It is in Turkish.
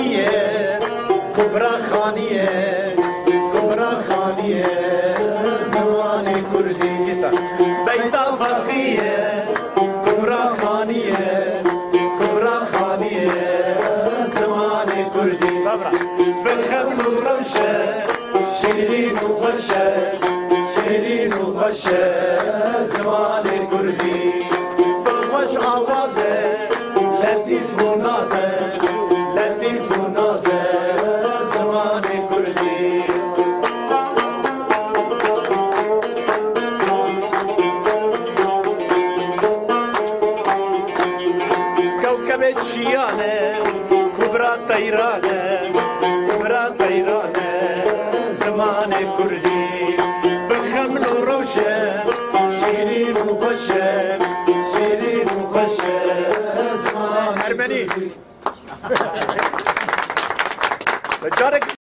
Sofiye, Kubra Khaniye, Kubra Khaniye, Zivan-ı Kurdistan. Beyta Bakiye, Kubra Khaniye, Kubra Khaniye, Zivan-ı Kurdistan. Bilhem Nuremşe, Şirin Uğaşe, Şirin Uğaşe, Zivan-ı Kurdistan. Babaş avaz همه چیانه؟ برات ایرانه برات ایرانه زمان کردی بخم و روشه شیرین و خوشه شیرین و خوشه. زمان ارمنی